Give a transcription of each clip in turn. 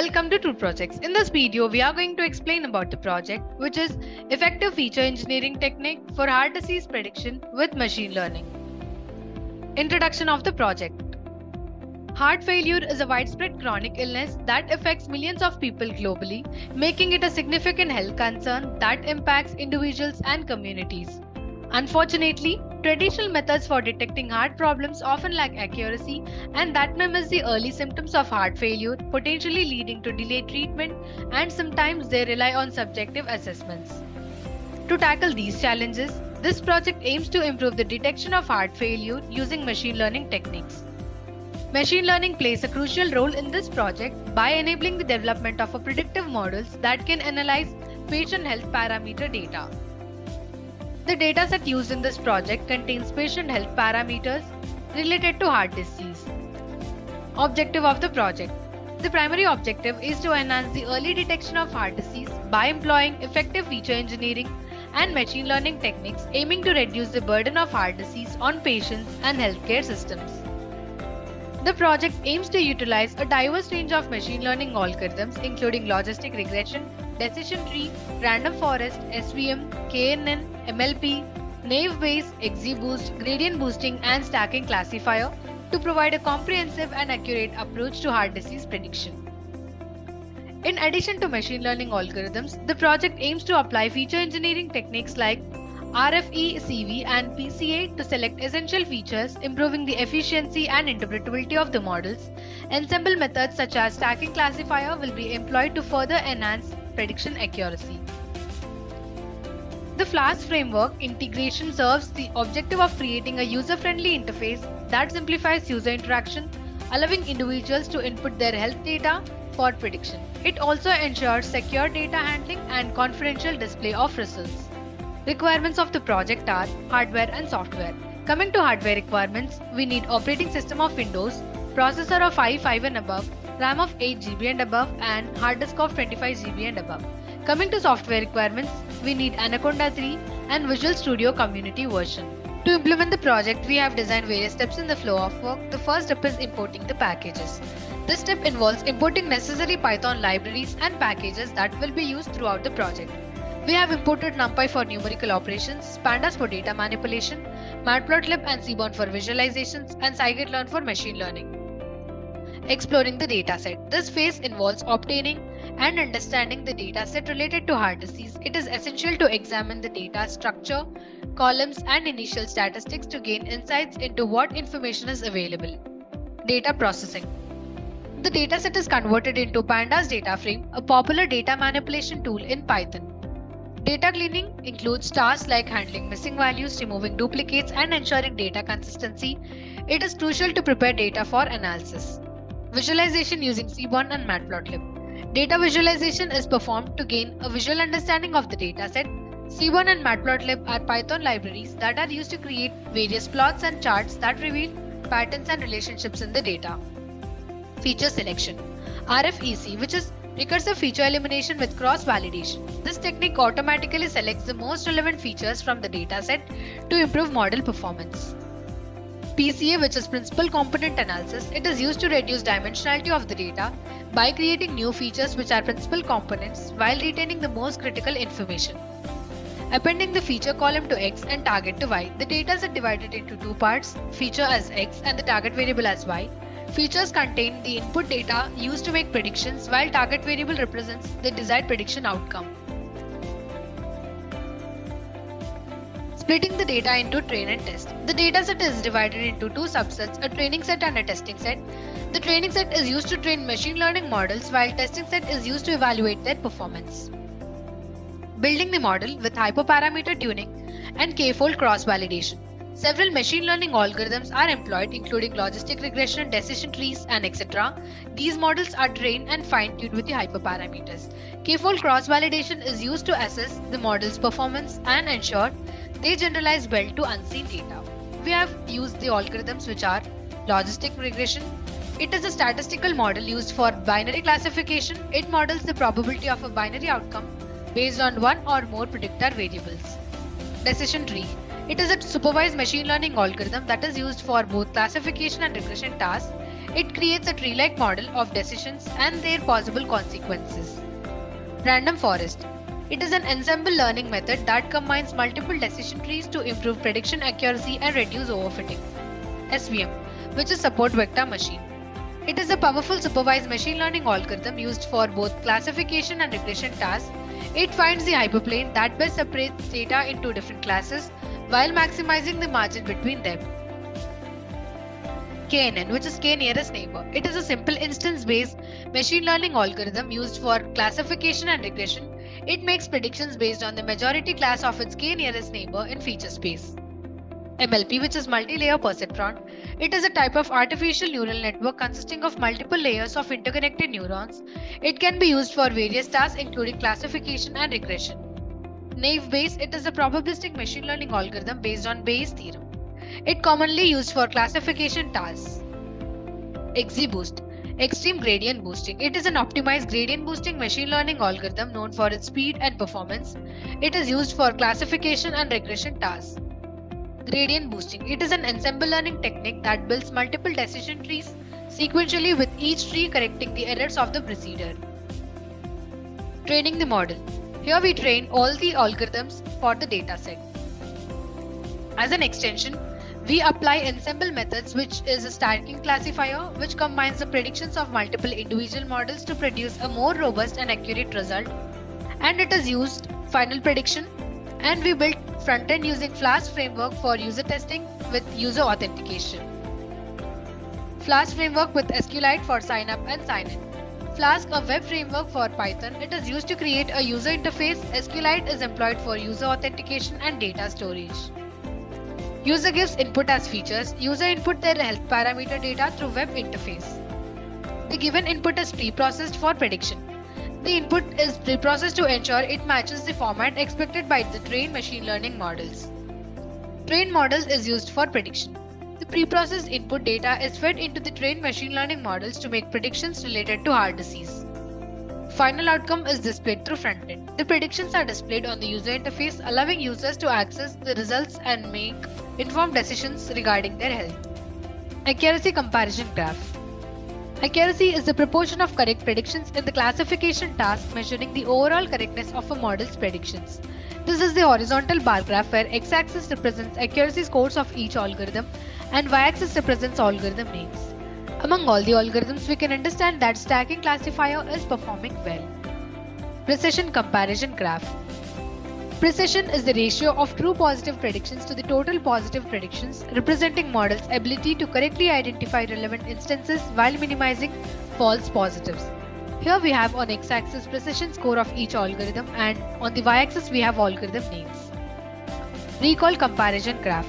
Welcome to TRU Projects. In this video, we are going to explain about the project, which is Effective Feature Engineering Technique for Heart Disease Prediction with Machine Learning. Introduction of the project. Heart failure is a widespread chronic illness that affects millions of people globally, making it a significant health concern that impacts individuals and communities. Unfortunately, traditional methods for detecting heart problems often lack accuracy, and that may miss the early symptoms of heart failure, potentially leading to delayed treatment, and sometimes they rely on subjective assessments. To tackle these challenges, this project aims to improve the detection of heart failure using machine learning techniques. Machine learning plays a crucial role in this project by enabling the development of predictive models that can analyze patient health parameter data. The dataset used in this project contains patient health parameters related to heart disease. Objective of the project The primary objective is to enhance the early detection of heart disease by employing effective feature engineering and machine learning techniques aiming to reduce the burden of heart disease on patients and healthcare systems. The project aims to utilize a diverse range of machine learning algorithms including logistic regression, decision tree, random forest, SVM, KNN, MLP, naive Bayes, XGBoost, gradient boosting, and stacking classifier to provide a comprehensive and accurate approach to heart disease prediction. In addition to machine learning algorithms, the project aims to apply feature engineering techniques like RFE, CV, and PCA to select essential features, improving the efficiency and interpretability of the models. Ensemble methods such as stacking classifier will be employed to further enhance prediction accuracy. The Flask framework integration serves the objective of creating a user-friendly interface that simplifies user interaction, allowing individuals to input their health data for prediction. It also ensures secure data handling and confidential display of results. Requirements of the project are hardware and software. Coming to hardware requirements, we need operating system of Windows, processor of i5 and above, RAM of 8GB and above and hard disk of 25GB and above. Coming to software requirements, we need Anaconda 3 and Visual Studio Community version. To implement the project, we have designed various steps in the flow of work. The first step is importing the packages. This step involves importing necessary Python libraries and packages that will be used throughout the project. We have imported NumPy for numerical operations, Pandas for data manipulation, Matplotlib and Seaborn for visualizations, and scikit-learn for machine learning exploring the dataset. This phase involves obtaining and understanding the dataset related to heart disease. It is essential to examine the data structure, columns, and initial statistics to gain insights into what information is available. Data processing. The dataset is converted into Pandas data frame, a popular data manipulation tool in Python. Data cleaning includes tasks like handling missing values, removing duplicates, and ensuring data consistency. It is crucial to prepare data for analysis. Visualization using Seaborn and Matplotlib. Data visualization is performed to gain a visual understanding of the dataset. Seaborn and Matplotlib are Python libraries that are used to create various plots and charts that reveal patterns and relationships in the data. Feature selection. RFEC, which is recursive feature elimination with cross validation. This technique automatically selects the most relevant features from the dataset to improve model performance. PCA, which is Principal Component Analysis, it is used to reduce dimensionality of the data by creating new features which are principal components while retaining the most critical information. Appending the feature column to X and target to Y, the data is divided into two parts, feature as X and the target variable as Y. Features contain the input data used to make predictions while target variable represents the desired prediction outcome. Splitting the data into train and test. The dataset is divided into two subsets, a training set and a testing set. The training set is used to train machine learning models while testing set is used to evaluate their performance. Building the model with hyperparameter tuning and k-fold cross-validation. Several machine learning algorithms are employed including logistic regression, decision trees and etc. These models are trained and fine-tuned with the hyperparameters. K-fold cross-validation is used to assess the model's performance and ensure they generalize well to unseen data. We have used the algorithms which are logistic regression. It is a statistical model used for binary classification. It models the probability of a binary outcome based on one or more predictor variables. Decision tree. It is a supervised machine learning algorithm that is used for both classification and regression tasks. It creates a tree-like model of decisions and their possible consequences. Random forest. It is an ensemble learning method that combines multiple decision trees to improve prediction accuracy and reduce overfitting. SVM, which is support vector machine. It is a powerful supervised machine learning algorithm used for both classification and regression tasks. It finds the hyperplane that best separates data into different classes while maximizing the margin between them. KNN, which is K nearest neighbor. It is a simple instance based machine learning algorithm used for classification and regression. It makes predictions based on the majority class of its K nearest neighbor in feature space. MLP, which is multi-layer perceptron. It is a type of artificial neural network consisting of multiple layers of interconnected neurons. It can be used for various tasks including classification and regression. Naive Bayes, it is a probabilistic machine learning algorithm based on Bayes' theorem. It commonly used for classification tasks. XGBoost Extreme Gradient Boosting. It is an optimized gradient boosting machine learning algorithm known for its speed and performance. It is used for classification and regression tasks. Gradient boosting. It is an ensemble learning technique that builds multiple decision trees sequentially with each tree correcting the errors of the preceder. Training the model. Here we train all the algorithms for the dataset. As an extension, we apply ensemble methods which is a stacking classifier which combines the predictions of multiple individual models to produce a more robust and accurate result and it is used final prediction and we built front end using Flask framework for user testing with user authentication. Flask framework with SQLite for sign up and sign in. Flask, a web framework for Python, it is used to create a user interface. SQLite is employed for user authentication and data storage. User gives input as features. User input their health parameter data through web interface. The given input is pre-processed for prediction. The input is pre-processed to ensure it matches the format expected by the trained machine learning models. Trained model is used for prediction. Pre-processed input data is fed into the trained machine learning models to make predictions related to heart disease. Final outcome is displayed through frontend. The predictions are displayed on the user interface, allowing users to access the results and make informed decisions regarding their health. Accuracy comparison graph. Accuracy is the proportion of correct predictions in the classification task measuring the overall correctness of a model's predictions. This is the horizontal bar graph where x-axis represents accuracy scores of each algorithm and y-axis represents algorithm names. Among all the algorithms, we can understand that stacking classifier is performing well. Precision comparison graph. Precision is the ratio of true positive predictions to the total positive predictions, representing model's ability to correctly identify relevant instances while minimizing false positives. Here we have on x-axis precision score of each algorithm and on the y-axis we have algorithm names. Recall comparison graph.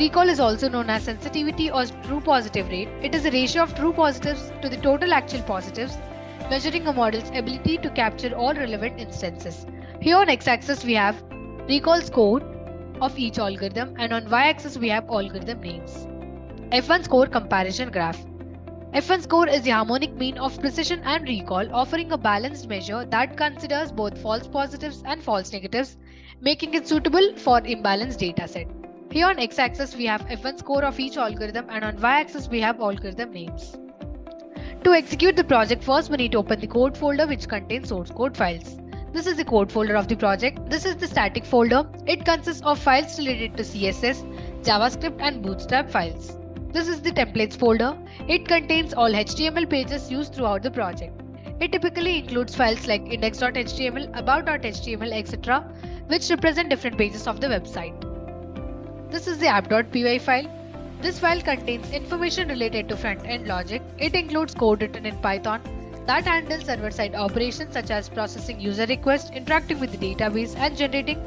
Recall is also known as sensitivity or true positive rate. It is the ratio of true positives to the total actual positives, measuring a model's ability to capture all relevant instances. Here on x-axis we have recall score of each algorithm and on y-axis we have algorithm names. F1 score comparison graph. F1 score is the harmonic mean of precision and recall offering a balanced measure that considers both false positives and false negatives, making it suitable for imbalanced dataset. Here on x-axis we have F1 score of each algorithm and on y-axis we have algorithm names. To execute the project first we need to open the code folder which contains source code files. This is the code folder of the project. This is the static folder. It consists of files related to CSS, JavaScript and Bootstrap files. This is the templates folder. It contains all HTML pages used throughout the project. It typically includes files like index.html, about.html, etc., which represent different pages of the website. This is the app.py file. This file contains information related to front-end logic. It includes code written in Python, that handles server-side operations such as processing user requests, interacting with the database, and generating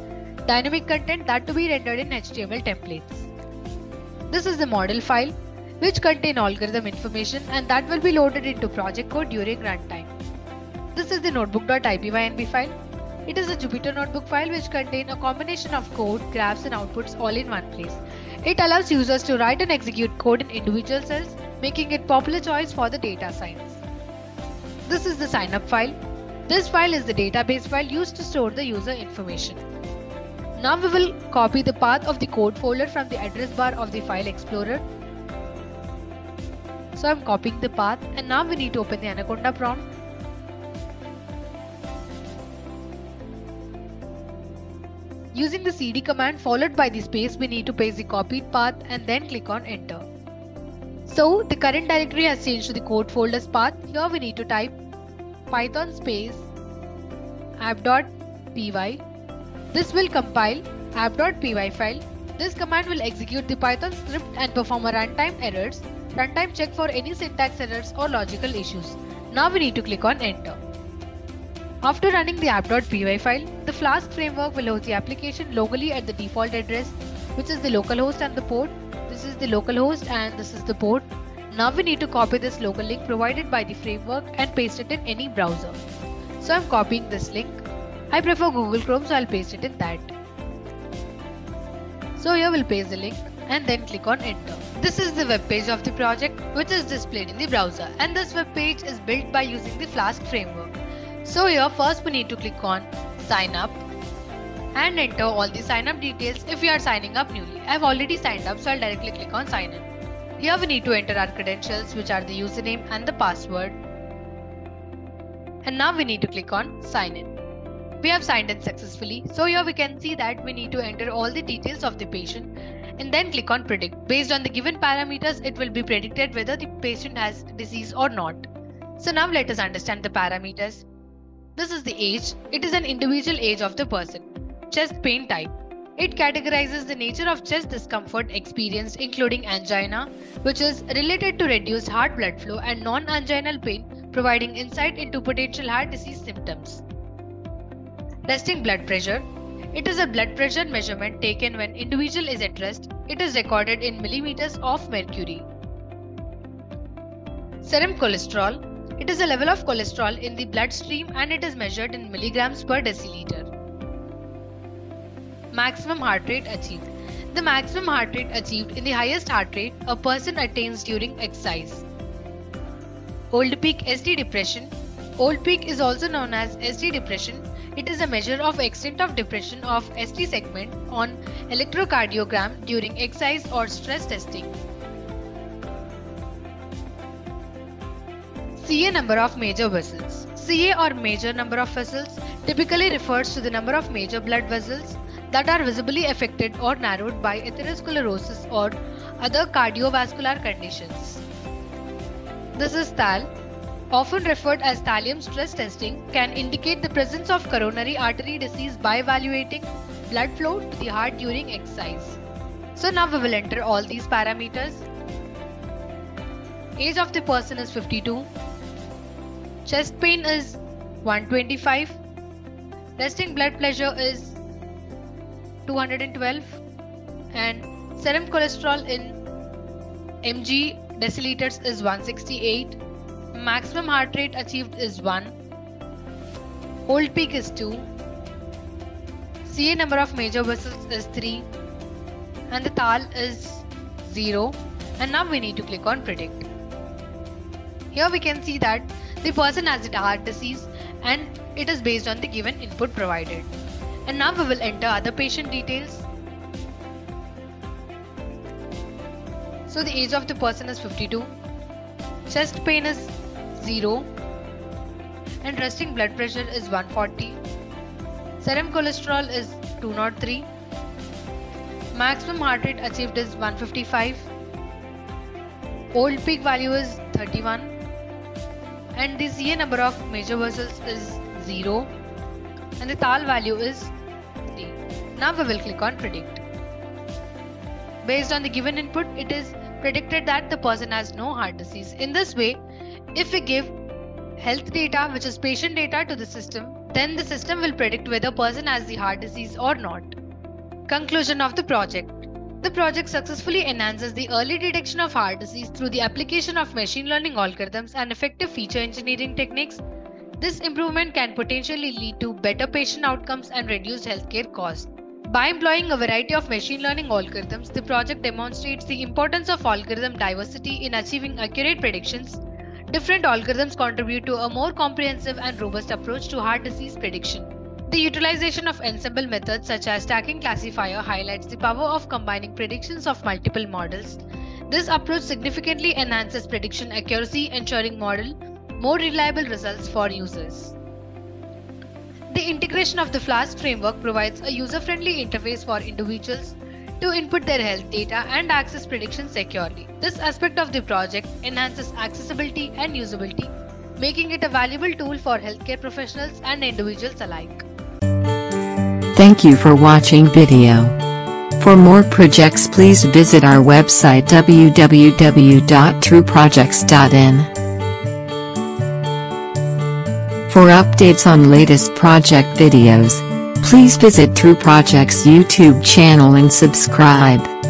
dynamic content that to be rendered in HTML templates. This is the model file, which contain algorithm information and that will be loaded into project code during runtime. This is the notebook.ipynb file. It is a Jupyter notebook file which contain a combination of code, graphs and outputs all in one place. It allows users to write and execute code in individual cells, making it popular choice for the data science. This is the sign-up file. This file is the database file used to store the user information. Now we will copy the path of the code folder from the address bar of the file explorer. So I'm copying the path and now we need to open the Anaconda prompt. Using the cd command followed by the space we need to paste the copied path and then click on enter. So the current directory has changed to the code folders path. Here we need to type python space app.py. This will compile app.py file. This command will execute the Python script and perform a runtime errors, runtime check for any syntax errors or logical issues. Now we need to click on enter. After running the app.py file, the Flask framework will host the application locally at the default address, which is the localhost and the port. This is the localhost and this is the port. Now we need to copy this local link provided by the framework and paste it in any browser. So I'm copying this link. I prefer Google Chrome so I'll paste it in that. So here we'll paste the link and then click on enter. This is the web page of the project which is displayed in the browser and this web page is built by using the Flask framework. So here first we need to click on sign up and enter all the sign up details if we are signing up newly. I have already signed up so I'll directly click on sign in. Here we need to enter our credentials which are the username and the password. And now we need to click on sign in. We have signed in successfully. So here we can see that we need to enter all the details of the patient and then click on predict. Based on the given parameters, it will be predicted whether the patient has disease or not. So now let us understand the parameters. This is the age. It is an individual age of the person. Chest pain type. It categorizes the nature of chest discomfort experienced, including angina, which is related to reduced heart blood flow, and non anginal pain, providing insight into potential heart disease symptoms. Resting blood pressure. It is a blood pressure measurement taken when individual is at rest. It is recorded in millimeters of mercury. Serum cholesterol. It is a level of cholesterol in the bloodstream and it is measured in milligrams per deciliter. Maximum heart rate achieved. The maximum heart rate achieved in the highest heart rate a person attains during exercise. Old peak ST depression. Old peak is also known as ST depression. It is a measure of extent of depression of ST segment on electrocardiogram during exercise or stress testing. CA number of major vessels. CA or major number of vessels typically refers to the number of major blood vessels that are visibly affected or narrowed by atherosclerosis or other cardiovascular conditions. This is TAL, often referred as thallium stress testing, can indicate the presence of coronary artery disease by evaluating blood flow to the heart during exercise. So now we will enter all these parameters. Age of the person is 52. Chest pain is 125. Resting blood pressure is 212 and serum cholesterol in mg deciliters is 168 maximum heart rate achieved is 1 old peak is 2 ca number of major vessels is 3 and the tal is 0 and now we need to click on predict. Here we can see that the person has a heart disease and it is based on the given input provided and now we will enter other patient details. So the age of the person is 52, chest pain is 0 and resting blood pressure is 140. Serum cholesterol is 203. Maximum heart rate achieved is 155. Old peak value is 31 and the CA number of major vessels is 0 and the tal value is three. now we will click on predict. Based on the given input, it is predicted that the person has no heart disease. In this way, if we give health data, which is patient data to the system, then the system will predict whether person has the heart disease or not. Conclusion of the project. The project successfully enhances the early detection of heart disease through the application of machine learning algorithms and effective feature engineering techniques. This improvement can potentially lead to better patient outcomes and reduced healthcare costs. By employing a variety of machine learning algorithms, the project demonstrates the importance of algorithm diversity in achieving accurate predictions. Different algorithms contribute to a more comprehensive and robust approach to heart disease prediction. The utilization of ensemble methods such as stacking classifier highlights the power of combining predictions of multiple models. This approach significantly enhances prediction accuracy, ensuring model more reliable results for users. The integration of the FLASK framework provides a user-friendly interface for individuals to input their health data and access predictions securely. This aspect of the project enhances accessibility and usability, making it a valuable tool for healthcare professionals and individuals alike. Thank you for watching video. For more projects please visit our website www.truprojects.in. For updates on latest project videos, please visit TRU Projects YouTube channel and subscribe.